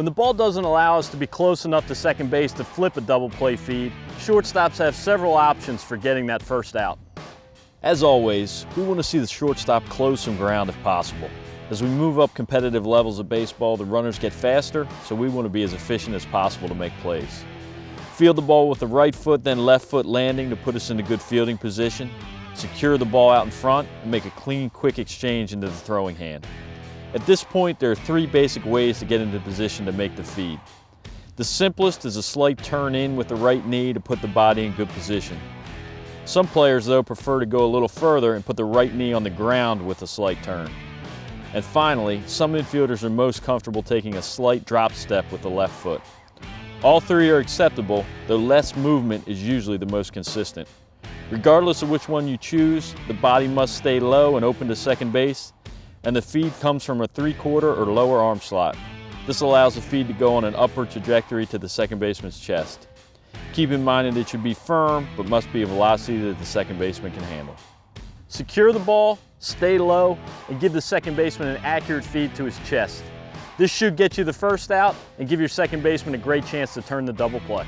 When the ball doesn't allow us to be close enough to second base to flip a double play feed, shortstops have several options for getting that first out. As always, we want to see the shortstop close some ground if possible. As we move up competitive levels of baseball, the runners get faster, so we want to be as efficient as possible to make plays. Field the ball with the right foot, then left foot landing to put us in a good fielding position. Secure the ball out in front and make a clean, quick exchange into the throwing hand. At this point, there are three basic ways to get into position to make the feed. The simplest is a slight turn in with the right knee to put the body in good position. Some players, though, prefer to go a little further and put the right knee on the ground with a slight turn. And finally, some infielders are most comfortable taking a slight drop step with the left foot. All three are acceptable, though less movement is usually the most consistent. Regardless of which one you choose, the body must stay low and open to second base, and the feed comes from a three-quarter or lower arm slot. This allows the feed to go on an upward trajectory to the second baseman's chest. Keep in mind that it should be firm, but must be a velocity that the second baseman can handle. Secure the ball, stay low, and give the second baseman an accurate feed to his chest. This should get you the first out and give your second baseman a great chance to turn the double play.